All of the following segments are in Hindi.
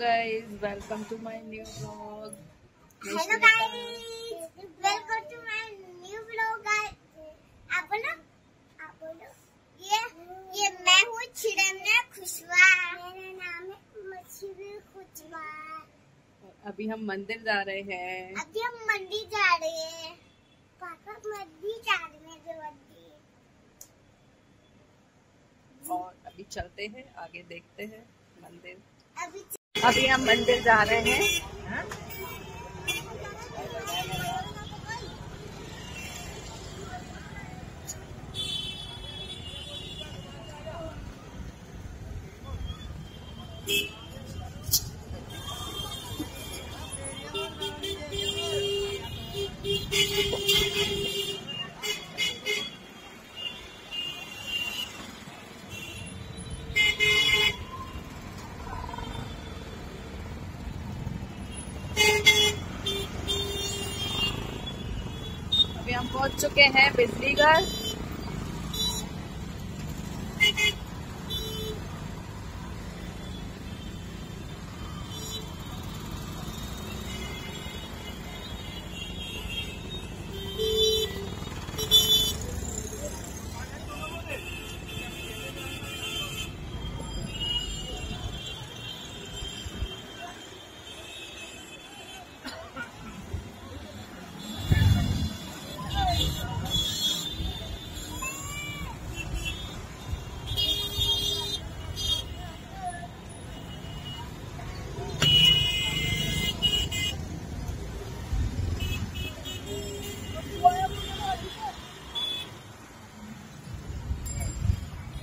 guys, welcome to my new vlog. Hello guys welcome to my new vlog आप बोलो आप बोलो ये ये मैं हूँ छिड़मना खुशवा मेरा नाम है मछली खुशवा अभी हम मंदिर जा रहे हैं। अभी हम मंदिर जा रहे हैं। पापा मंडी जा रहे हैं मंडी और अभी चलते हैं आगे देखते हैं मंदिर। अभी अभी हम मंदिर जा रहे हैं। अभी हम पहुँच चुके हैं बिजलीगढ़।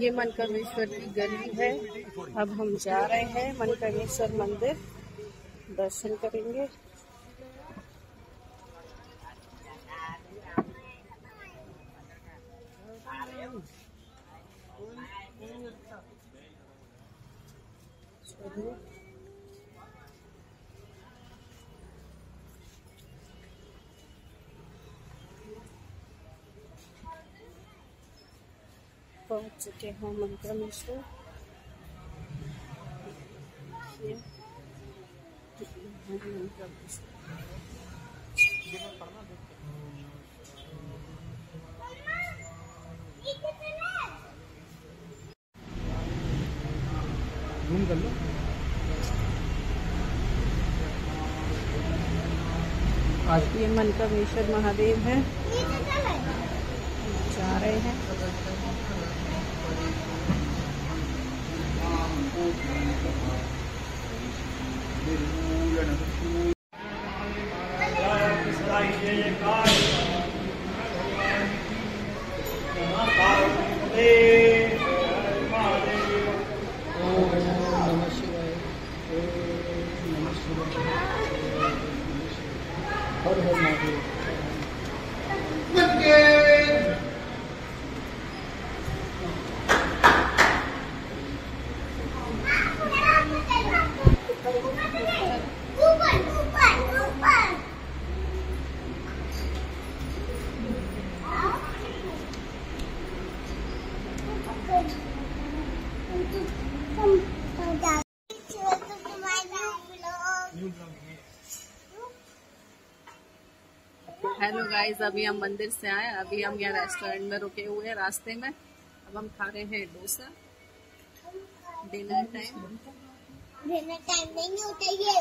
ये मनकामेश्वर की गली है। अब हम जा रहे हैं मनकामेश्वर मंदिर। दर्शन करेंगे। पहुँच चुके हैं ये मनकामेश्वर कर लो ये मनकामेश्वर महादेव है। जा रहे हैं। home now. हेलो गाइस, अभी हम मंदिर से आए अभी हम यहाँ रेस्टोरेंट में रुके हुए हैं रास्ते में। अब हम खा रहे हैं dosa. Dinner time. Dinner time नहीं होता ये।